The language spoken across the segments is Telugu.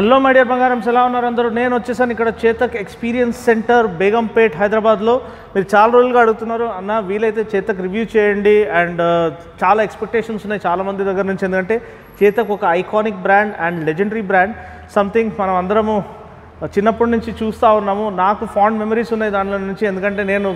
హలో మై డియర్ బంగారం ఎలా ఉన్నారు అందరూ. నేను వచ్చేసాను ఇక్కడ చేతక్ ఎక్స్పీరియన్స్ సెంటర్ బేగంపేట్ హైదరాబాద్లో. మీరు చాలా రోజులుగా అడుగుతున్నారు. అన్న వీలైతే చేతక్ రివ్యూ చేయండి. అండ్ uh, చాలా ఎక్స్పెక్టేషన్స్ ఉన్నాయి చాలామంది దగ్గర నుంచి. ఎందుకంటే చేతక్ ఒక iconic brand and legendary brand something మనం అందరము చిన్నప్పటి నుంచి చూస్తూ ఉన్నాము. నాకు ఫాండ్ మెమరీస్ ఉన్నాయి దానిలో నుంచి. ఎందుకంటే నేను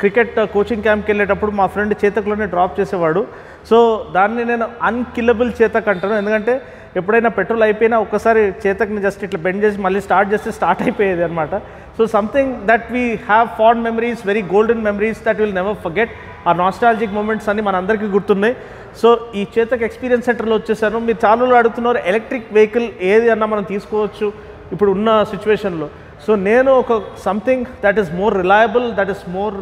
క్రికెట్ కోచింగ్ క్యాంప్కి వెళ్ళేటప్పుడు మా ఫ్రెండ్ చేతకులోనే డ్రాప్ చేసేవాడు. సో దాన్ని నేను అన్కిల్లబుల్ చేతక్ అంటాను. ఎందుకంటే ఎప్పుడైనా పెట్రోల్ అయిపోయినా ఒక్కసారి చేతక్ని జస్ట్ ఇట్లా బెండ్ చేసి మళ్ళీ స్టార్ట్ చేస్తే స్టార్ట్ అయిపోయేది అనమాట so something that we have fond memories very golden memories that will never forget ఆ నాస్టాలజిక్ మూమెంట్స్ అన్ని మనందరికీ గుర్తున్నాయి. సో ఈ చేతక్ ఎక్స్పీరియన్స్ సెంటర్లో వచ్చేసాను. మీరు చాలా అడుగుతున్నారు ఎలక్ట్రిక్ వెహికల్ ఏది అన్నా మనం తీసుకోవచ్చు. ఇప్పుడు ఉన్న సిచ్యువేషన్లో సో నేను ఒక something that is more reliable that is more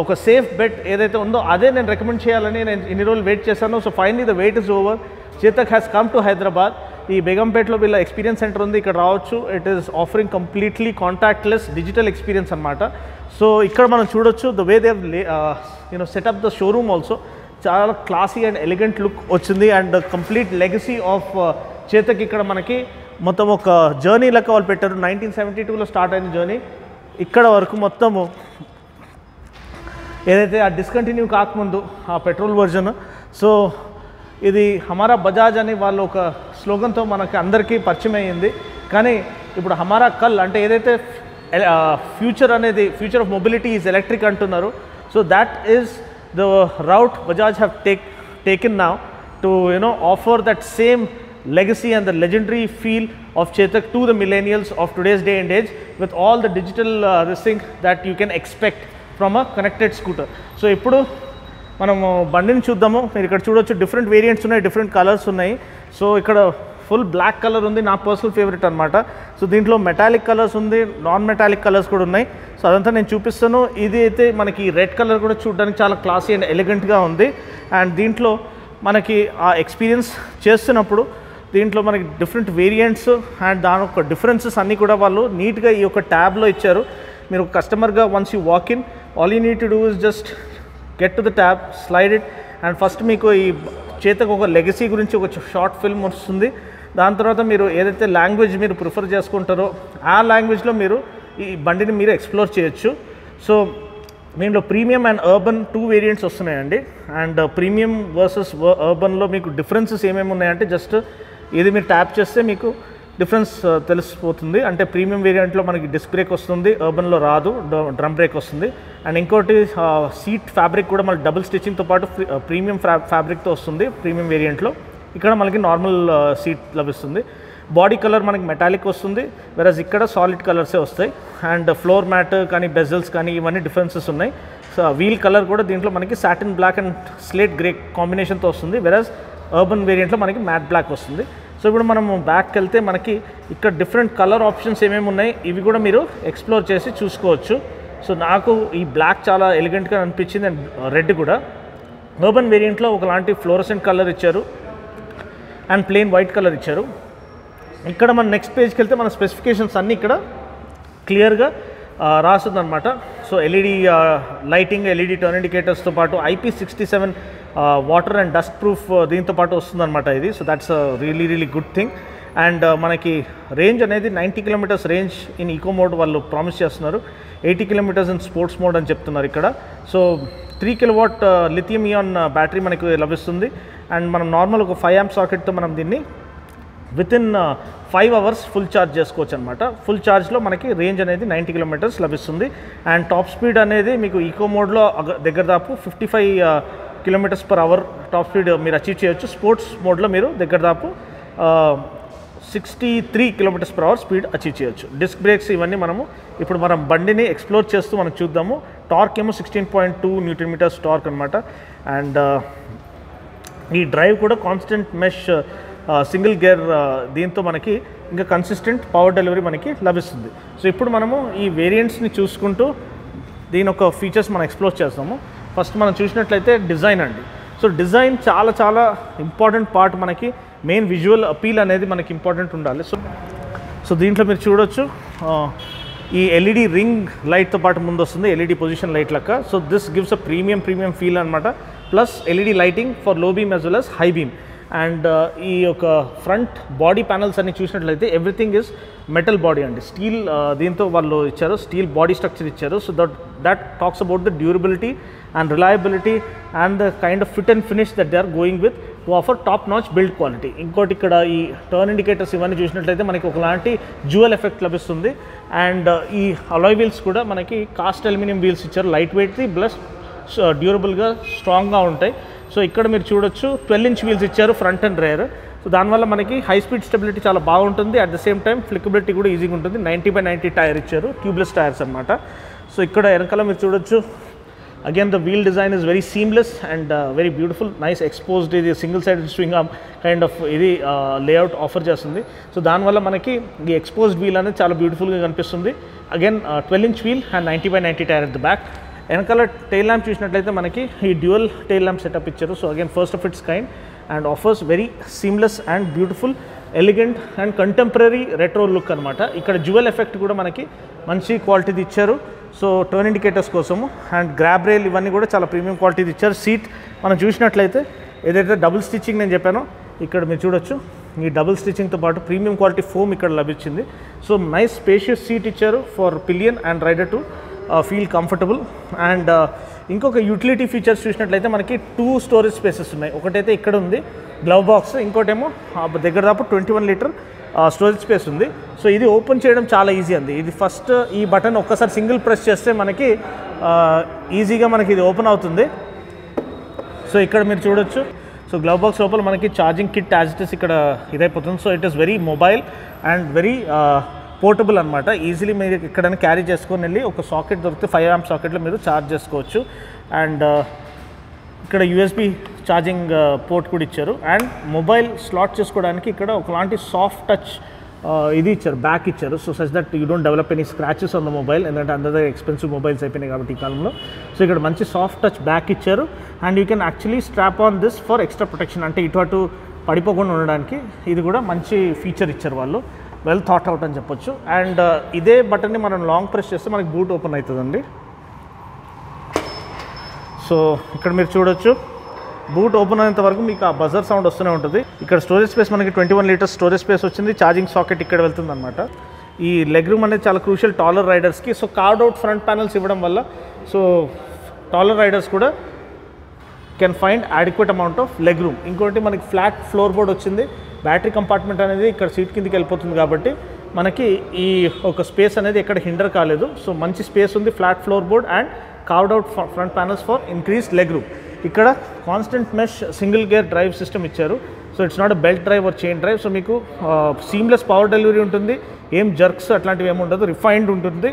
ఒక సేఫ్ బెట్ ఏదైతే ఉందో అదే నేను రికమెండ్ చేయాలని నేను ఇన్ని రోజులు వెయిట్ చేశాను. So finally the wait is over Chetak has come to Hyderabad ఈ బేగంపేటలో వీళ్ళ ఎక్స్పీరియన్స్ సెంటర్ ఉంది. ఇక్కడ రావచ్చు. It is offering completely contactless digital experience అనమాట సో ఇక్కడ మనం చూడొచ్చు the way they you know set up the showroom also చాలా క్లాసీ అండ్ ఎలిగెంట్ లుక్ వచ్చింది. And complete legacy of Chetak ఇక్కడ మనకి మొత్తం ఒక జర్నీ లెక్క వాళ్ళు పెట్టారు. నైన్టీన్ సెవెంటీ టూలో స్టార్ట్ అయిన జర్నీ ఇక్కడ వరకు మొత్తము ఏదైతే ఆ డిస్కంటిన్యూ కాకముందు ఆ పెట్రోల్ వర్జన్ సో ఇది హమారా బజాజ్ అని వాళ్ళు ఒక స్లోగన్తో మనకి అందరికీ పరిచయం అయ్యింది. కానీ ఇప్పుడు హమారా కల్ అంటే ఏదైతే ఫ్యూచర్ అనేది future of mobility is electric అంటున్నారు. So that is the route Bajaj have take taken now to you know offer that same legacy and the legendary feel of Chetak to the millennials of today's day and age with all the digital uh, this thing that you can expect from a connected scooter. So ఇప్పుడు మనము బండిని చూద్దాము. మీరు ఇక్కడ చూడొచ్చు డిఫరెంట్ వేరియంట్స్ ఉన్నాయి డిఫరెంట్ కలర్స్ ఉన్నాయి. సో ఇక్కడ ఫుల్ బ్లాక్ కలర్ ఉంది నా పర్సనల్ ఫేవరెట్ అనమాట సో దీంట్లో మెటాలిక్ కలర్స్ ఉంది నాన్ మెటాలిక్ కలర్స్ కూడా ఉన్నాయి. సో అదంతా నేను చూపిస్తాను. ఇది అయితే మనకి రెడ్ కలర్ కూడా చూడడానికి చాలా క్లాసీ అండ్ ఎలిగెంట్గా ఉంది. అండ్ దీంట్లో మనకి ఆ ఎక్స్పీరియన్స్ చేస్తున్నప్పుడు దీంట్లో మనకి డిఫరెంట్ వేరియంట్స్ అండ్ దాని యొక్క డిఫరెన్సెస్ అన్నీ కూడా వాళ్ళు నీట్గా ఈ యొక్క ట్యాబ్లో ఇచ్చారు. మీరు కస్టమర్గా once you walk in all you need to do is just get to the tab slide it and first మీకు ఈ చేతకు ఒక లెగసీ గురించి ఒక షార్ట్ ఫిల్మ్ వస్తుంది. దాని తర్వాత మీరు ఏదైతే లాంగ్వేజ్ మీరు ప్రిఫర్ చేసుకుంటారో ఆ లాంగ్వేజ్లో మీరు ఈ బండిని మీరు ఎక్స్ప్లోర్ చేయొచ్చు. సో దీంట్లో premium and urban two variants వస్తున్నాయండి. అండ్ ప్రీమియం వర్సెస్ అర్బన్లో మీకు డిఫరెన్సెస్ ఏమేమి ఉన్నాయంటే జస్ట్ ఇది మీరు ట్యాప్ చేస్తే మీకు డిఫరెన్స్ uh, తెలిసిపోతుంది. అంటే ప్రీమియం వేరియంట్లో మనకి డిస్క్ బ్రేక్ వస్తుంది అర్బన్లో రాదు డ్రమ్ బ్రేక్ వస్తుంది. అండ్ ఇంకోటి uh, సీట్ ఫ్యాబ్రిక్ కూడా మనకి డబుల్ స్టిచ్చింగ్తో పాటు ప్రీమియం ఫ్యాబ్రిక్తో uh, వస్తుంది ప్రీమియం వేరియంట్లో ఇక్కడ మనకి నార్మల్ సీట్ లభిస్తుంది. బాడీ కలర్ మనకి మెటాలిక్ వస్తుంది వెరస్ ఇక్కడ సాలిడ్ కలర్సే వస్తాయి. అండ్ ఫ్లోర్ మ్యాట్ కానీ బెజల్స్ కానీ ఇవన్నీ డిఫరెన్సెస్ ఉన్నాయి. సో వీల్ కలర్ కూడా దీంట్లో మనకి satin black and slate grey కాంబినేషన్తో వస్తుంది వెరస్ అర్బన్ వేరియంట్లో మనకి మ్యాట్ బ్లాక్ వస్తుంది. సో ఇప్పుడు మనం బ్యాక్కి వెళ్తే మనకి ఇక్కడ డిఫరెంట్ కలర్ ఆప్షన్స్ ఏమేమి ఉన్నాయి ఇవి కూడా మీరు ఎక్స్ప్లోర్ చేసి చూసుకోవచ్చు. సో నాకు ఈ బ్లాక్ చాలా ఎలిగెంట్గా అనిపించింది అండ్ రెడ్ కూడా. అర్బన్ వేరియంట్లో ఒకలాంటి ఫ్లోరసెంట్ కలర్ ఇచ్చారు అండ్ ప్లెయిన్ వైట్ కలర్ ఇచ్చారు. ఇక్కడ మన నెక్స్ట్ పేజ్కి వెళ్తే మన స్పెసిఫికేషన్స్ అన్నీ ఇక్కడ క్లియర్గా రాస్తుందన్నమాట. So LED lighting LED turn ఇండికేటర్స్తో పాటు IP sixty seven water and dust proof దీంతో పాటు వస్తుందన్నమాట ఇది. So that's really really good thing and మనకి రేంజ్ అనేది ninety kilometres range in eco mode వాళ్ళు ప్రామిస్ చేస్తున్నారు. Eighty kilometres in sports mode అని చెప్తున్నారు ఇక్కడ. So three kilowatt lithium ion battery మనకి లభిస్తుంది. అండ్ మనం నార్మల్ ఒక ఫైవ్ యామ్ సాకెట్తో మనం దీన్ని within five hours full charge చేసుకోవచ్చు అనమాట ఫుల్ ఛార్జ్లో మనకి రేంజ్ అనేది నైంటీ కిలోమీటర్స్ లభిస్తుంది. అండ్ టాప్ స్పీడ్ అనేది మీకు ఈకో మోడ్లో దగ్గర దాపు fifty five kilometres per hour top speed మీరు అచీవ్ చేయొచ్చు. స్పోర్ట్స్ మోడ్లో మీరు దగ్గర దాపు sixty three kilometres per hour speed achieve చేయొచ్చు. డిస్క్ బ్రేక్స్ ఇవన్నీ మనము ఇప్పుడు మనం బండిని ఎక్స్ప్లోర్ చేస్తూ మనం చూద్దాము. టార్క్ ఏమో sixteen point two newton metres torque అనమాట అండ్ ఈ డ్రైవ్ కూడా కాన్స్టెంట్ మెష్ సింగిల్ గేర్ దీంతో మనకి ఇంకా కన్సిస్టెంట్ పవర్ డెలివరీ మనకి లభిస్తుంది. సో ఇప్పుడు మనము ఈ వేరియంట్స్ని చూసుకుంటూ దీని ఒక ఫీచర్స్ మనం ఎక్స్ప్లోర్ చేస్తాము. ఫస్ట్ మనం చూసినట్లయితే డిజైన్ అండి. సో డిజైన్ చాలా చాలా ఇంపార్టెంట్ పార్ట్ మనకి. మెయిన్ విజువల్ అపీల్ అనేది మనకి ఇంపార్టెంట్ ఉండాలి. సో సో దీంట్లో మీరు చూడొచ్చు. ఈ ఎల్ఈడి రింగ్ లైట్తో పాటు ముందు వస్తుంది ఎల్ఈడి పొజిషన్ లైట్ లెక్క. So this gives a premium premium feel అనమాట plus LED lighting for low beam as well as high beam and ఈ యొక్క ఫ్రంట్ బాడీ ప్యానల్స్ అన్ని చూసినట్లయితే ఎవ్రీథింగ్ ఇస్ మెటల్ బాడీ అండి. స్టీల్ దీంతో వాళ్ళు ఇచ్చారు. స్టీల్ బాడీ స్ట్రక్చర్ ఇచ్చారు. So that that talks about the durability and reliability and the kind of fit and finish that they are going with to offer top notch build quality ఇంకోటి ఇక్కడ ఈ టర్న్ ఇండికేటర్స్ ఇవన్నీ చూసినట్లయితే మనకి ఒకలాంటి జ్యువెల్ ఎఫెక్ట్ లభిస్తుంది. అండ్ uh, ఈ అలాయ్ వీల్స్ కూడా మనకి కాస్ట్ అల్యూమినియం వీల్స్ ఇచ్చారు లైట్ వెయిట్ది ప్లస్ డ్యూరబుల్గా స్ట్రాంగ్గా ఉంటాయి. సో ఇక్కడ మీరు చూడొచ్చు ట్వెల్వ్ ఇంచ్ వీల్స్ ఇచ్చారు ఫ్రంట్ అండ్ రేర్ సో దానివల్ల మనకి హై స్పీడ్ స్టెబిలిటీ చాలా బాగుంటుంది. At the same time flickability కూడా ఈజీగా ఉంటుంది. నైంటీ బై నైంటీ టైర్ ఇచ్చారు ట్యూబ్లెస్ టైర్స్ అనమాట సో ఇక్కడ వెనకాల మీరు చూడొచ్చు again the wheel design is very seamless and very beautiful nice exposed ఇది single side swing kind of ఇది లేఅవుట్ ఆఫర్ చేస్తుంది సో దానివల్ల మనకి ఈ ఎక్స్పోజ్డ్ వీల్ అనేది చాలా బ్యూటిఫుల్గా కనిపిస్తుంది again twelve inch wheel and ninety by ninety tyre at the back వెనకాల టైల్ ల్యాంప్ చూసినట్లయితే మనకి ఈ డ్యూయల్ టైల్ ల్యాంప్ సెటప్ ఇచ్చారు so again first of its kind and offers very seamless and beautiful elegant and contemporary retro look అనమాట ఇక్కడ జ్యువెల్ ఎఫెక్ట్ కూడా మనకి మంచి క్వాలిటీది ఇచ్చారు సో టర్న్ ఇండికేటర్స్ కోసము. అండ్ గ్రాబ్ రైల్ ఇవన్నీ కూడా చాలా ప్రీమియం క్వాలిటీది ఇచ్చారు. సీట్ మనం చూసినట్లయితే ఏదైతే డబుల్ స్టిచ్చింగ్ నేను చెప్పానో ఇక్కడ మీరు చూడొచ్చు. ఈ డబుల్ స్టిచ్చింగ్తో పాటు ప్రీమియం క్వాలిటీ ఫోమ్ ఇక్కడ లభించింది. సో నైస్ స్పేషియస్ సీట్ ఇచ్చారు for pillion and rider to feel comfortable and ఇంకొక యూటిలిటీ ఫీచర్స్ చూసినట్లయితే మనకి టూ స్టోరేజ్ స్పేసెస్ ఉన్నాయి. ఒకటైతే ఇక్కడ ఉంది గ్లవ్ బాక్స్ ఇంకోటేమో దగ్గర దాపు twenty one litre storage space ఉంది. సో ఇది ఓపెన్ చేయడం చాలా ఈజీ అండి. ఇది ఫస్ట్ ఈ బటన్ ఒక్కసారి సింగిల్ ప్రెస్ చేస్తే మనకి ఈజీగా మనకి ఇది ఓపెన్ అవుతుంది. సో ఇక్కడ మీరు చూడొచ్చు. సో గ్లవ్ బాక్స్ లోపల మనకి ఛార్జింగ్ కిట్ యాజ్ ఇస్ ఇక్కడ ఇదైపోతుంది. So it is very mobile and very portable అనమాట ఈజీలీ మీరు ఎక్కడైనా క్యారీ చేసుకొని వెళ్ళి ఒక సాకెట్ దొరికితే ఫైవ్ ఆమ్ సాకెట్లో మీరు ఛార్జ్ చేసుకోవచ్చు. అండ్ uh, ఇక్కడ యూఎస్బి ఛార్జింగ్ పోర్ట్ కూడా ఇచ్చారు. అండ్ మొబైల్ స్లాట్ చేసుకోవడానికి ఇక్కడ ఒకలాంటి సాఫ్ట్ టచ్ uh, ఇది ఇచ్చారు బ్యాక్ ఇచ్చారు. So such that you don't develop any scratches on the mobile ఎందుకంటే అందరి దగ్గర ఎక్స్పెన్సివ్ మొబైల్స్ అయిపోయినాయి కాబట్టి ఈ కాలంలో. సో ఇక్కడ మంచి సాఫ్ట్ టచ్ బ్యాక్ ఇచ్చారు. And you can actually strap on this for extra protection అంటే ఇటు అటు పడిపోకుండా ఉండడానికి ఇది కూడా మంచి ఫీచర్ ఇచ్చారు వాళ్ళు. వెల్ థాట్ అవుట్ అని చెప్పొచ్చు. అండ్ uh, ఇదే బటన్ని మనం లాంగ్ ప్రెస్ చేస్తే మనకి బూట్ ఓపెన్ అవుతుందండి. సో ఇక్కడ మీరు చూడొచ్చు. బూట్ ఓపెన్ అయ్యేంత వరకు మీకు ఆ బజర్ సౌండ్ వస్తూనే ఉంటుంది. ఇక్కడ స్టోరేజ్ స్పేస్ మనకి twenty one litres storage space వచ్చింది. ఛార్జింగ్ సాకెట్ ఇక్కడ వెళ్తుంది అనమాట ఈ లెగ్ రూమ్ అనేది చాలా crucial taller రైడర్స్కి so carved out front panels ఇవ్వడం వల్ల సో టాలర్ రైడర్స్ కూడా can find adequate amount of leg room ఇంకోటి మనకి ఫ్లాట్ ఫ్లోర్ బోర్డ్ వచ్చింది. బ్యాటరీ కంపార్ట్మెంట్ అనేది ఇక్కడ సీట్ కిందకి వెళ్ళిపోతుంది కాబట్టి మనకి ఈ ఒక స్పేస్ అనేది ఎక్కడ హిండర్ కాలేదు. సో మంచి స్పేస్ ఉంది flat floor board and carved out front panels for increase leg room ఇక్కడ constant mesh single gear drive system ఇచ్చారు. So it's not belt drive or chain drive so మీకు సీమ్లెస్ పవర్ డెలివరీ ఉంటుంది. ఏం జర్క్స్ అట్లాంటివి ఏమి ఉండదు. రిఫైన్డ్ ఉంటుంది.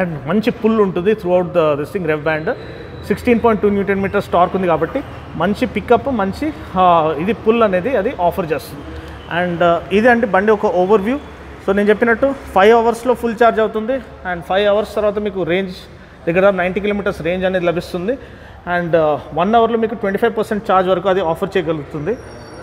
అండ్ మంచి పుల్ ఉంటుంది throughout the this thing rev band sixteen point two newton metre torque ఉంది కాబట్టి మంచి పికప్ మంచి ఇది పుల్ అనేది అది ఆఫర్ చేస్తుంది. అండ్ uh, ఇది అండి బండి ఒక ఓవర్ వ్యూ సో నేను చెప్పినట్టు ఫైవ్ అవర్స్లో ఫుల్ ఛార్జ్ అవుతుంది. అండ్ ఫైవ్ అవర్స్ తర్వాత మీకు రేంజ్ దగ్గర నైంటీ కిలోమీటర్స్ రేంజ్ అనేది లభిస్తుంది. అండ్ వన్ అవర్లో మీకు ట్వంటీ ఫైవ్ పర్సెంట్ ఛార్జ్ వరకు అది ఆఫర్ చేయగలుగుతుంది.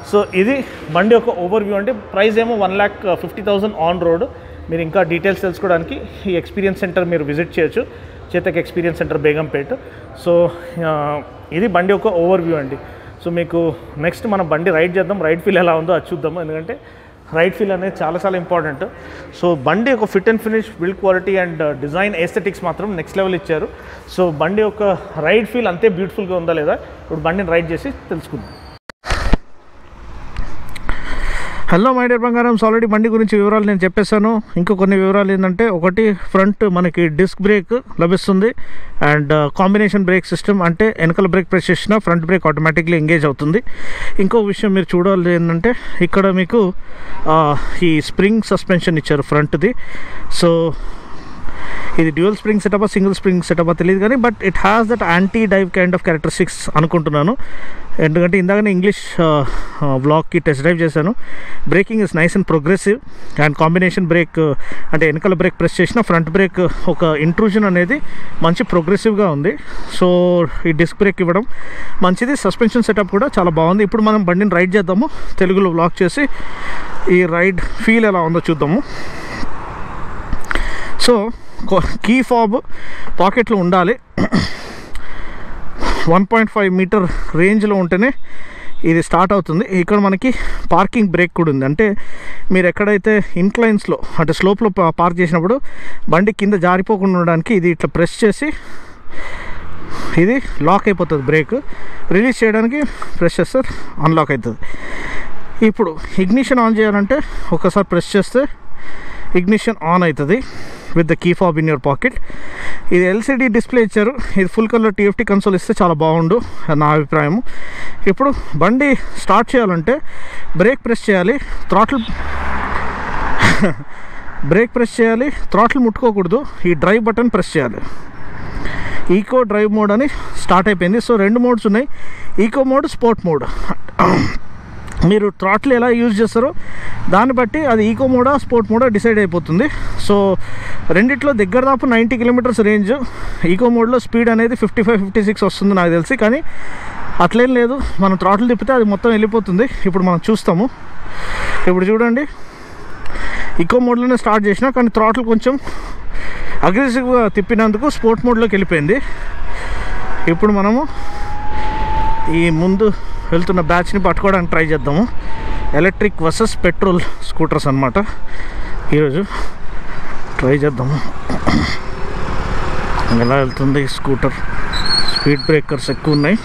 సో ఇది బండి యొక్క ఓవర్ వ్యూ అంటే ప్రైస్ ఏమో one lakh fifty thousand on road మీరు ఇంకా డీటెయిల్స్ తెలుసుకోవడానికి ఈ ఎక్స్పీరియన్స్ సెంటర్ మీరు విజిట్ చేయొచ్చు. Chetak experience centre Begumpet. So ఇది బండి యొక్క ఓవర్ వ్యూ అండి. సో మీకు నెక్స్ట్ మనం బండి రైడ్ చేద్దాం. రైడ్ ఫీల్ ఎలా ఉందో అది చూద్దాము ఎందుకంటే రైడ్ ఫీల్ అనేది చాలా చాలా ఇంపార్టెంట్ సో బండి యొక్క fit and finish build quality and design aesthetics మాత్రం నెక్స్ట్ లెవెల్ ఇచ్చారు. సో బండి యొక్క రైడ్ ఫీల్ అంతే బ్యూటిఫుల్గా ఉందా లేదా ఇప్పుడు బండిని రైడ్ చేసి తెలుసుకుందాం. హలో మై డియర్ బంగారం ఆల్రెడీ బండి గురించి వివరాలు నేను చెప్పేశాను. ఇంకా కొన్ని వివరాలు ఏంటంటే ఒకటి ఫ్రంట్ మనకి డిస్క్ బ్రేక్ లభిస్తుంది. And uh, combination brake system అంటే వెనకాల బ్రేక్ ప్రెస్ చేసిన ఫ్రంట్ బ్రేక్ ఆటోమేటిక్లీ ఎంగేజ్ అవుతుంది. ఇంకో విషయం మీరు చూడాలి ఏంటంటే ఇక్కడ మీకు uh, ఈ స్ప్రింగ్ సస్పెన్షన్ ఇచ్చారు ఫ్రంట్ది. సో ఇది dual spring setup single spring setup తెలియదు కానీ but it has that anti dive kind of characteristics అనుకుంటున్నాను. ఎందుకంటే ఇందాకనే ఇంగ్లీష్ బ్లాక్కి టెస్ట్ డ్రైవ్ చేశాను. Braking is nice and progressive and combination brake అంటే వెనకాల బ్రేక్ ప్రెస్ చేసిన ఫ్రంట్ బ్రేక్ ఒక ఇంట్రూజన్ అనేది మంచి ప్రోగ్రెసివ్గా ఉంది. సో ఈ డిస్క్ బ్రేక్ ఇవ్వడం మంచిది. సస్పెన్షన్ సెటప్ కూడా చాలా బాగుంది. ఇప్పుడు మనం బండిని రైడ్ చేద్దాము. తెలుగులో బ్లాక్ చేసి ఈ రైడ్ ఫీల్ ఎలా ఉందో చూద్దాము. సో కీ ఫాబ్ పాకెట్లో ఉండాలి. వన్ పాయింట్ ఫైవ్ మీటర్ రేంజ్లో ఉంటేనే ఇది స్టార్ట్ అవుతుంది. ఇక్కడ మనకి పార్కింగ్ బ్రేక్ కూడా ఉంది. అంటే మీరు ఎక్కడైతే ఇన్క్లైన్స్లో అంటే స్లోప్లో పార్క్ చేసినప్పుడు బండి కింద జారిపోకుండా ఉండడానికి ఇది ఇట్లా ప్రెస్ చేసి ఇది లాక్ అయిపోతుంది బ్రేక్. రిలీజ్ చేయడానికి ప్రెస్ చేస్తే అన్లాక్ అవుతుంది ఇప్పుడు ఇగ్నిషన్ ఆన్ చేయాలంటే ఒకసారి ప్రెస్ చేస్తే ఇగ్నిషన్ ఆన్ అవుతుంది. With the key fob in your pocket ఇది ఎల్సిడి డిస్ప్లే ఇచ్చారు. ఇది ఫుల్ కలర్ టీఎఫ్టీ కన్సోల్ ఇస్తే చాలా బాగుండు నా అభిప్రాయం ఇప్పుడు బండి స్టార్ట్ చేయాలంటే బ్రేక్ ప్రెస్ చేయాలి. థ్రాటిల్ బ్రేక్ ప్రెస్ చేయాలి. థ్రాటిల్ ముట్టుకోకూడదు. ఈ డ్రైవ్ బటన్ ప్రెస్ చేయాలి. ఈకో డ్రైవ్ మోడ్ అని స్టార్ట్ అయిపోయింది. సో రెండు మోడ్స్ ఉన్నాయి. ఈకో మోడ్ స్పోర్ట్ మోడ్ మీరు థ్రాట్లు ఎలా యూజ్ చేస్తారో దాన్ని బట్టి అది ఈకో మోడా స్పోర్ట్ మోడా డిసైడ్ అయిపోతుంది. సో రెండిట్లో దగ్గర దాపు నైంటీ కిలోమీటర్స్ రేంజ్ ఈకో మోడ్లో స్పీడ్ అనేది ఫిఫ్టీ ఫైవ్ ఫిఫ్టీ సిక్స్ వస్తుంది నాకు తెలిసి. కానీ అట్లేం లేదు. మనం థ్రాట్లు తిప్పితే అది మొత్తం వెళ్ళిపోతుంది. ఇప్పుడు మనం చూస్తాము. ఇప్పుడు చూడండి. ఈకో మోడ్లోనే స్టార్ట్ చేసిన కానీ థ్రాట్లు కొంచెం అగ్రెసివ్గా తిప్పినందుకు స్పోర్ట్ మోడ్లోకి వెళ్ళిపోయింది. ఇప్పుడు మనము ఈ ముందు వెళ్తున్న బ్యాచ్ని పట్టుకోవడానికి ట్రై చేద్దాము. ఎలక్ట్రిక్ వర్సెస్ పెట్రోల్ స్కూటర్స్ అనమాట ఈరోజు ట్రై చేద్దాము. ఎలా వెళ్తుంది స్కూటర్? స్పీడ్ బ్రేకర్స్ ఎక్కువ ఉన్నాయి.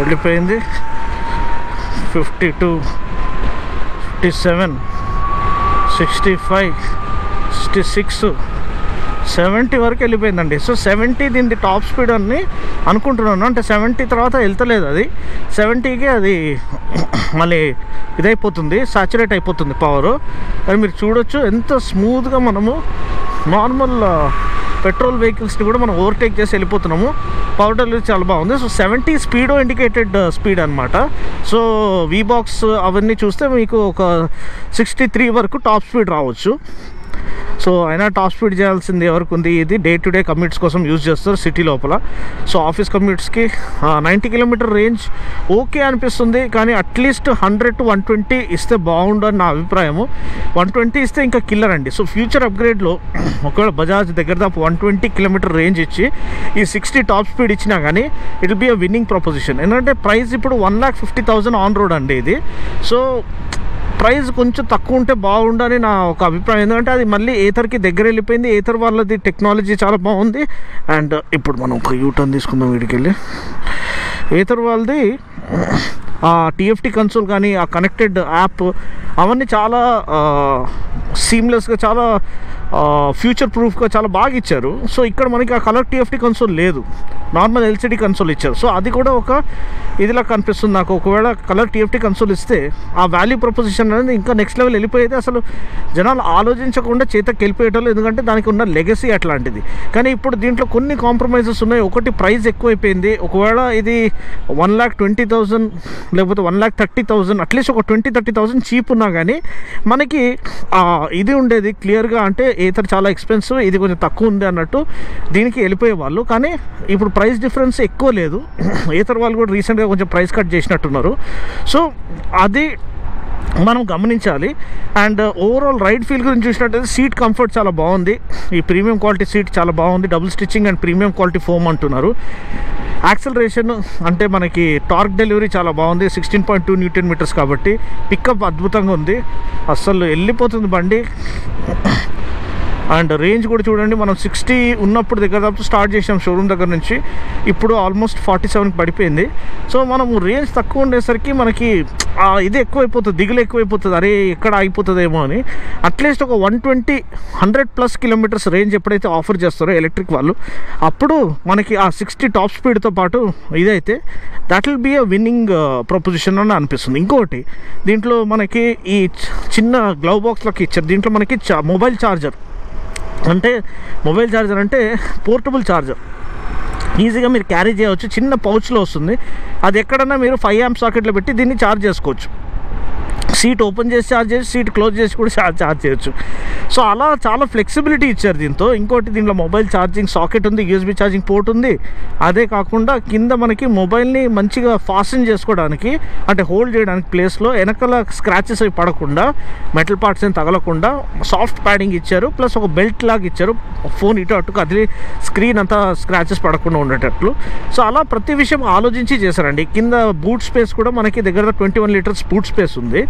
వెళ్ళిపోయింది. Fifty two fifty seven sixty five sixty six seventy వరకు వెళ్ళిపోయిందండి. సో సెవెంటీ దీని టాప్ స్పీడ్ అని అనుకుంటున్నాను. అంటే సెవెంటీ తర్వాత వెళ్తలేదు అది. సెవెంటీకి అది మళ్ళీ ఇదైపోతుంది సాచురేట్ అయిపోతుంది పవర్ అది మీరు చూడొచ్చు ఎంత స్మూత్గా మనము నార్మల్ పెట్రోల్ వెహికల్స్ని కూడా మనం ఓవర్టేక్ చేసి వెళ్ళిపోతున్నాము. పవర్ డెలివరీ చాలా బాగుంది. So seventy speedo indicated speed అనమాట సో వీ బాక్స్ అవన్నీ చూస్తే మీకు ఒక సిక్స్టీ త్రీ వరకు టాప్ స్పీడ్ రావచ్చు. సో అయినా టాప్ స్పీడ్ చేయాల్సింది ఎవరికి ఉంది ఇది డే టు డే కమ్యూట్స్ కోసం యూజ్ చేస్తారు సిటీ లోపల. సో ఆఫీస్ కమ్యూట్స్కి నైంటీ కిలోమీటర్ రేంజ్ ఓకే అనిపిస్తుంది కానీ at least hundred to one twenty ఇస్తే బాగుండు అని నా అభిప్రాయము. వన్ ట్వంటీ ఇస్తే ఇంకా కిల్లర్ అండి. సో ఫ్యూచర్ అప్గ్రేడ్లో ఒకవేళ బజాజ్ దగ్గర దాపు వన్ ట్వంటీ కిలోమీటర్ రేంజ్ ఇచ్చి ఈ సిక్స్టీ టాప్ స్పీడ్ ఇచ్చినా కానీ it be a winning proposition. ఎందుకంటే ప్రైస్ ఇప్పుడు one lakh fifty thousand on road అండి ఇది. సో ప్రైస్ కొంచెం తక్కువ ఉంటే బాగుండని నా ఒక అభిప్రాయం. ఎందుకంటే అది మళ్ళీ ఏతర్కి దగ్గర వెళ్ళిపోయింది. ఏతర్ వాళ్ళది టెక్నాలజీ చాలా బాగుంది. అండ్ ఇప్పుడు మనం ఒక యూటర్న్ తీసుకుందాం వీడికి వెళ్ళి ఏతర్ వాళ్ళది ఆ టీఎఫ్టీ కన్సోల్ కానీ ఆ కనెక్టెడ్ యాప్ అవన్నీ చాలా సీమ్లెస్గా చాలా ఫ్యూచర్ ప్రూఫ్గా చాలా బాగా ఇచ్చారు. సో ఇక్కడ మనకి ఆ కలర్ టీఎఫ్టీ కన్సోల్ లేదు. నార్మల్ ఎల్సిడి కన్సోల్ ఇచ్చారు. సో అది కూడా ఒక ఇదిలా కనిపిస్తుంది నాకు. ఒకవేళ కలర్ టీఎఫ్టీ కన్సోల్ ఇస్తే ఆ వాల్యూ ప్రపోజిషన్ అనేది ఇంకా నెక్స్ట్ లెవెల్ వెళ్ళిపోయేది. అసలు జనాలు ఆలోచించకుండా చేతకి వెళ్ళిపోయేటోళ్ళు ఎందుకంటే దానికి ఉన్న లెగసీ అట్లాంటిది. కానీ ఇప్పుడు దీంట్లో కొన్ని కాంప్రమైజెస్ ఉన్నాయి. ఒకటి ప్రైస్ ఎక్కువైపోయింది. ఒకవేళ ఇది వన్ ల్యాక్ ట్వంటీ థౌజండ్ లేకపోతే one lakh thirty thousand at least ఒక ట్వంటీ థర్టీ థౌజండ్ చీప్ ఉన్న కానీ మనకి ఇది ఉండేది క్లియర్గా అంటే ఈతర్ చాలా ఎక్స్పెన్సివ్ ఇది కొంచెం తక్కువ ఉంది అన్నట్టు దీనికి వెళ్ళిపోయే వాళ్ళు. కానీ ఇప్పుడు ప్రైస్ డిఫరెన్స్ ఎక్కువ లేదు. ఈతర్ వాళ్ళు కూడా రీసెంట్గా కొంచెం ప్రైస్ కట్ చేసినట్టున్నారు. సో అది మనం గమనించాలి. అండ్ ఓవరాల్ రైడ్ ఫీల్ గురించి చూసినట్టయితే సీట్ కంఫర్ట్ చాలా బాగుంది. ఈ ప్రీమియం క్వాలిటీ సీట్ చాలా బాగుంది. Double stitching and premium quality foam అంటున్నారు. యాక్సలరేషన్ అంటే మనకి టార్క్ డెలివరీ చాలా బాగుంది. Sixteen point two newton metres కాబట్టి పికప్ అద్భుతంగా ఉంది. అస్సలు వెళ్ళిపోతుంది బండి. అండ్ రేంజ్ కూడా చూడండి మనం సిక్స్టీ ఉన్నప్పుడు దగ్గర దాపు స్టార్ట్ చేసాం షోరూమ్ దగ్గర నుంచి. ఇప్పుడు ఆల్మోస్ట్ ఫార్టీ సెవెన్కి పడిపోయింది. సో మనము రేంజ్ తక్కువ ఉండేసరికి మనకి ఇది ఎక్కువైపోతుంది దిగులు ఎక్కువైపోతుంది. అరే ఎక్కడ ఆగిపోతుందేమో అని. అట్లీస్ట్ ఒక one twenty hundred plus kilometres range ఎప్పుడైతే ఆఫర్ చేస్తారో ఎలక్ట్రిక్ వాళ్ళు అప్పుడు మనకి ఆ సిక్స్టీ టాప్ స్పీడ్తో పాటు ఇదైతే that will be a winning proposition అని అనిపిస్తుంది. ఇంకోటి దీంట్లో మనకి ఈ చిన్న గ్లవ్ బాక్స్లోకి ఇచ్చారు. దీంట్లో మనకి మొబైల్ ఛార్జర్. అంటే మొబైల్ ఛార్జర్ అంటే పోర్టబుల్ ఛార్జర్. ఈజీగా మీరు క్యారీ చేయవచ్చు. చిన్న పౌచ్లో వస్తుంది. అది ఎక్కడన్నా మీరు ఫైవ్ యామ్ సాకెట్లో పెట్టి దీన్ని ఛార్జ్ చేసుకోవచ్చు. సీట్ ఓపెన్ చేసి ఛార్జ్ చేసి సీట్ క్లోజ్ చేసి కూడా ఛార్జ్ ఛార్జ్ చేయొచ్చు. సో అలా చాలా ఫ్లెక్సిబిలిటీ ఇచ్చారు దీంతో. ఇంకోటి దీంట్లో మొబైల్ ఛార్జింగ్ సాకెట్ ఉంది యూఎస్బీ ఛార్జింగ్ పోర్ట్ ఉంది. అదే కాకుండా కింద మనకి మొబైల్ని మంచిగా ఫాస్టన్ చేసుకోవడానికి అంటే హోల్డ్ చేయడానికి ప్లేస్లో వెనకాల స్క్రాచెస్ అవి పడకుండా మెటల్ పార్ట్స్ ఏం తగలకుండా సాఫ్ట్ ప్యాడింగ్ ఇచ్చారు. ప్లస్ ఒక బెల్ట్ లాగా ఇచ్చారు. ఫోన్ ఇటు అటు కదిలి స్క్రీన్ అంతా స్క్రాచెస్ పడకుండా ఉండేటట్లు. సో అలా ప్రతి విషయం ఆలోచించి చేశారండి. కింద బూట్ స్పేస్ కూడా మనకి దగ్గర twenty one litres boot space ఉంది.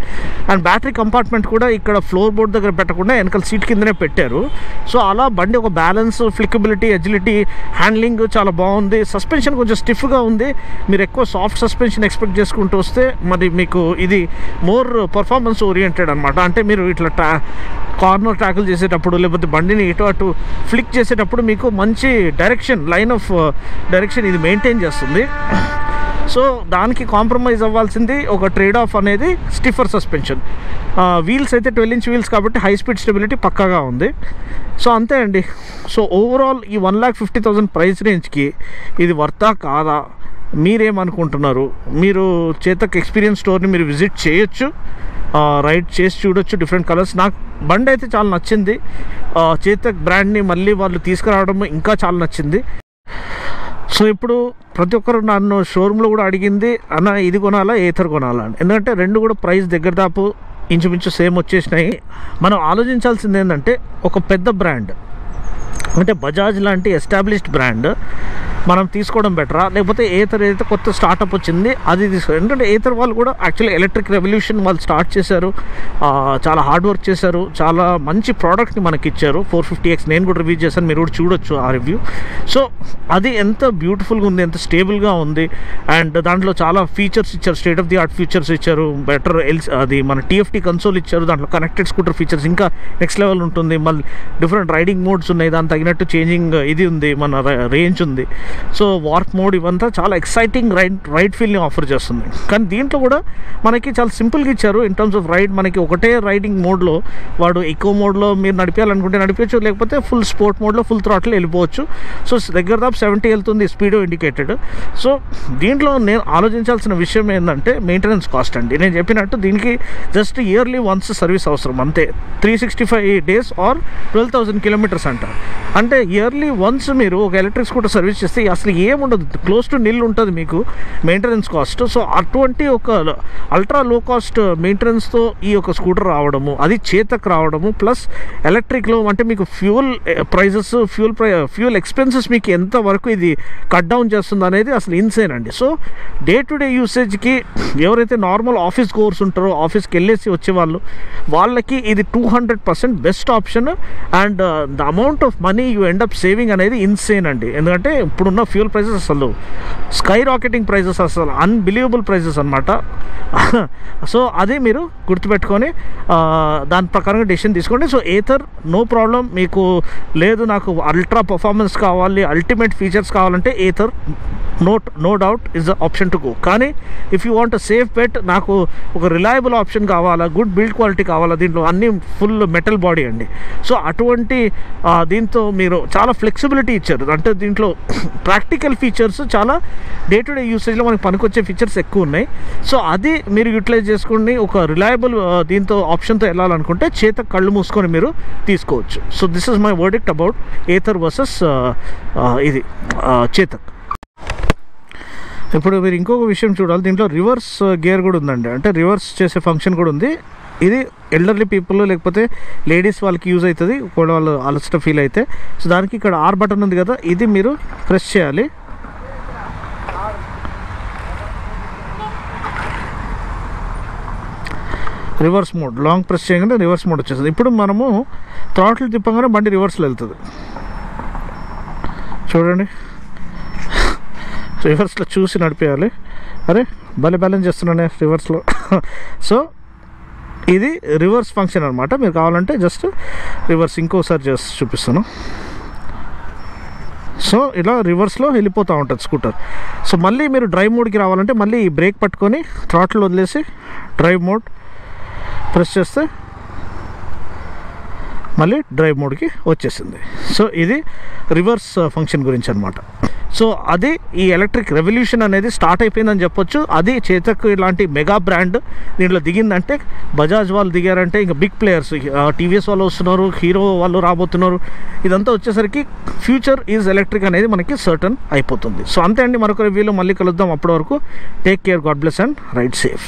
అండ్ బ్యాటరీ కంపార్ట్మెంట్ కూడా ఇక్కడ ఫ్లోర్ బోర్డ్ దగ్గర పెట్టకుండా వెనకాల సీట్ కిందనే పెట్టారు. సో అలా బండి ఒక బ్యాలెన్స్ ఫ్లికబిలిటీ ఎజిలిటీ హ్యాండ్లింగ్ చాలా బాగుంది. సస్పెన్షన్ కొంచెం స్టిఫ్గా ఉంది. మీరు ఎక్కువ సాఫ్ట్ సస్పెన్షన్ ఎక్స్పెక్ట్ చేసుకుంటూ వస్తే మరి మీకు ఇది మోర్ పర్ఫార్మెన్స్ ఓరియంటెడ్ అనమాట అంటే మీరు ఇట్లా ట్రా కార్నర్ ట్యాకిల్ చేసేటప్పుడు లేకపోతే బండిని ఇటు అటు ఫ్లిక్ చేసేటప్పుడు మీకు మంచి డైరెక్షన్ లైన్ ఆఫ్ డైరెక్షన్ ఇది మెయింటైన్ చేస్తుంది. సో దానికి కాంప్రమైజ్ అవ్వాల్సింది ఒక ట్రేడ్ ఆఫ్ అనేది స్టిఫర్ సస్పెన్షన్. వీల్స్ అయితే ట్వెల్వ్ ఇంచ్ వీల్స్ కాబట్టి హై స్పీడ్ స్టెబిలిటీ పక్కాగా ఉంది. సో అంతే అండి. సో ఓవరాల్ ఈ one lakh fifty thousand price రేంజ్కి ఇది వర్తా కాదా? మీరేమనుకుంటున్నారు? మీరు చేతక్ ఎక్స్పీరియన్స్ స్టోర్ని మీరు విజిట్ చేయొచ్చు. రైడ్ చేసి చూడొచ్చు డిఫరెంట్ కలర్స్. నాకు బండి అయితే చాలా నచ్చింది. చేతక్ బ్రాండ్ని మళ్ళీ వాళ్ళు తీసుకురావడం ఇంకా చాలా నచ్చింది. సో ఇప్పుడు ప్రతి ఒక్కరు నన్ను షోరూంలో కూడా అడిగింది అన్న ఇది కొనాలా ఏథర్ కొనాలా? అని. ఎందుకంటే రెండు కూడా ప్రైస్ దగ్గర దాపు ఇంచుమించు సేమ్ వచ్చేసినాయి. మనం ఆలోచించాల్సింది ఏంటంటే ఒక పెద్ద బ్రాండ్. అంటే బజాజ్ లాంటి ఎస్టాబ్లిష్డ్ బ్రాండ్ మనం తీసుకోవడం బెటరా లేకపోతే ఏతర్ ఏదైతే కొత్త స్టార్టప్ వచ్చింది అది తీసుకో ఎందుకంటే ఏతర్ వాళ్ళు కూడా యాక్చువల్లీ ఎలక్ట్రిక్ రెవల్యూషన్ వాళ్ళు స్టార్ట్ చేశారు. చాలా హార్డ్ వర్క్ చేశారు. చాలా మంచి ప్రోడక్ట్ని మనకి ఇచ్చారు. ఫోర్ ఫిఫ్టీ ఎక్స్ నేను కూడా రివ్యూ చేశాను. మీరు కూడా చూడొచ్చు ఆ రివ్యూ సో అది ఎంత బ్యూటిఫుల్గా ఉంది ఎంత స్టేబుల్గా ఉంది. అండ్ దాంట్లో చాలా ఫీచర్స్ ఇచ్చారు. State of the art features ఇచ్చారు. బెటర్ ఎల్స్ అది మన టీఎఫ్టీ కన్సోల్ ఇచ్చారు. దాంట్లో కనెక్టెడ్ స్కూటర్ ఫీచర్స్ ఇంకా నెక్స్ట్ లెవెల్ ఉంటుంది. మళ్ళీ డిఫరెంట్ రైడింగ్ మోడ్స్ ఉన్నాయి. దానికి తగినట్టు చేంజింగ్ ఇది ఉంది మన రేంజ్ ఉంది. సో వార్ప్ మోడ్ ఇవంతా చాలా ఎక్సైటింగ్ రైడ్ రైడ్ ఫీల్ని ఆఫర్ చేస్తుంది. కానీ దీంట్లో కూడా మనకి చాలా సింపుల్గా ఇచ్చారు. ఇన్ టర్మ్స్ ఆఫ్ రైడ్ మనకి ఒకటే రైడింగ్ మోడ్లో వాడు ఎక్కువ మోడ్లో మీరు నడిపించాలనుకుంటే నడిపించచ్చు లేకపోతే ఫుల్ స్పోర్ట్ మోడ్లో ఫుల్ థ్రాట్లు వెళ్ళిపోవచ్చు. సో దగ్గర దాపు సెవెంటీ వెళ్తుంది స్పీడ్ ఇండికేటెడ్ సో దీంట్లో నేను ఆలోచించాల్సిన విషయం ఏంటంటే మెయింటెనెన్స్ కాస్ట్ అండి. నేను చెప్పినట్టు దీనికి జస్ట్ ఇయర్లీ వన్స్ సర్వీస్ అవసరం అంతే. Three sixty five days or twelve thousand kilometres అంటారు. అంటే ఇయర్లీ వన్స్ మీరు ఒక ఎలక్ట్రిక్ స్కూటర్ సర్వీస్ చేస్తే అసలు ఏముండదు. క్లోజ్ టు నిల్ ఉంటుంది మీకు మెయింటెనెన్స్ కాస్ట్ సో అటువంటి ఒక అల్ట్రా లో కాస్ట్ మెయింటెనెన్స్తో ఈ యొక్క స్కూటర్ రావడము అది చేతకు రావడము ప్లస్ ఎలక్ట్రిక్లో అంటే మీకు ఫ్యూల్ ప్రైజెస్ ఫ్యూల్ ప్రై ఫ్యూల్ ఎక్స్పెన్సెస్ మీకు ఎంత వరకు ఇది కట్ డౌన్ చేస్తుంది అనేది అసలు ఇన్సేన్ అండి. సో డే టు డే యూసేజ్కి ఎవరైతే నార్మల్ ఆఫీస్ కోర్స్ ఉంటారో ఆఫీస్కి వెళ్ళేసి వచ్చేవాళ్ళు వాళ్ళకి ఇది two hundred percent best option and the amount of money you end up saving అనేది ఇన్సేన్ అండి. ఎందుకంటే ఇప్పుడున్న ఫ్యూల్ ప్రైసెస్ అసలు స్కై రాకెటింగ్ ప్రైజెస్ అసలు అన్బిలీవబుల్ ప్రైజెస్ అనమాట సో అది మీరు గుర్తుపెట్టుకొని దాని ప్రకారంగా డెసిషన్ తీసుకోండి. So Ather no problem. మీకు లేదు నాకు అల్ట్రా పర్ఫార్మెన్స్ కావాలి అల్టిమేట్ ఫీచర్స్ కావాలంటే Ather no no doubt is the option to go. కానీ if you want safe bet నాకు ఒక రిలయబుల్ ఆప్షన్ కావాలా గుడ్ బిల్డ్ క్వాలిటీ కావాలా దీంట్లో అన్ని ఫుల్ మెటల్ బాడీ అండి. సో అటువంటి దీంతో మీరు చాలా ఫ్లెక్సిబిలిటీ ఇచ్చారు. అంటే దీంట్లో ప్రాక్టికల్ ఫీచర్స్ చాలా డే టు డే యూసేజ్లో మనకి పనికొచ్చే ఫీచర్స్ ఎక్కువ ఉన్నాయి. సో అది మీరు యూటిలైజ్ చేసుకుని ఒక రిలయబుల్ దీంతో ఆప్షన్తో వెళ్ళాలనుకుంటే చేత కళ్ళు మూసుకొని మీరు తీసుకోవచ్చు. So this is my verdict about Ather versus ఇది చేతక్. ఇప్పుడు మీరు ఇంకొక విషయం చూడాలి. దీంట్లో రివర్స్ గేర్ కూడా ఉందండి. అంటే రివర్స్ చేసే ఫంక్షన్ కూడా ఉంది. ఇది ఎల్డర్లీ పీపుల్ లేకపోతే లేడీస్ వాళ్ళకి యూజ్ అవుతుంది ఒకవేళ వాళ్ళు అలసట ఫీల్ అయితే. సో దానికి ఇక్కడ ఆర్ బటన్ ఉంది కదా ఇది మీరు ప్రెస్ చేయాలి. రివర్స్ మోడ్ లాంగ్ ప్రెస్ చేయగానే రివర్స్ మోడ్ వచ్చేస్తుంది. ఇప్పుడు మనము థ్రాటిల్ తిప్పగానే బండి రివర్స్లో వెళ్తుంది. చూడండి. రివర్స్లో చూసి నడిపేయాలి. అరే భలే బ్యాలెన్స్ చేస్తున్నానే రివర్స్లో సో ఇది రివర్స్ ఫంక్షన్ అనమాట మీరు కావాలంటే జస్ట్ రివర్స్ ఇంకోసారి చేసి చూపిస్తాను. సో ఇలా రివర్స్లో వెళ్ళిపోతూ ఉంటుంది స్కూటర్ సో మళ్ళీ మీరు డ్రైవ్ మోడ్కి రావాలంటే మళ్ళీ ఈ బ్రేక్ పట్టుకొని థ్రాట్లు వదిలేసి డ్రైవ్ మోడ్ ప్రెస్ చేస్తే మళ్ళీ డ్రైవ్ మోడ్కి వచ్చేసింది. సో ఇది రివర్స్ ఫంక్షన్ గురించి అనమాట సో అది ఈ ఎలక్ట్రిక్ రెవల్యూషన్ అనేది స్టార్ట్ అయిపోయిందని చెప్పొచ్చు. అది చేతక్ ఇలాంటి మెగా బ్రాండ్ దీంట్లో దిగిందంటే బజాజ్ వాళ్ళు దిగారంటే ఇంకా బిగ్ ప్లేయర్స్. టీవీఎస్ వాళ్ళు వస్తున్నారు హీరో వాళ్ళు రాబోతున్నారు. ఇదంతా వచ్చేసరికి ఫ్యూచర్ ఈజ్ ఎలక్ట్రిక్ అనేది మనకి సర్టన్ అయిపోతుంది. సో అంతే అండి మరొక రివ్యూలో మళ్ళీ కలుద్దాం. అప్పటి వరకు take care God bless and ride safe.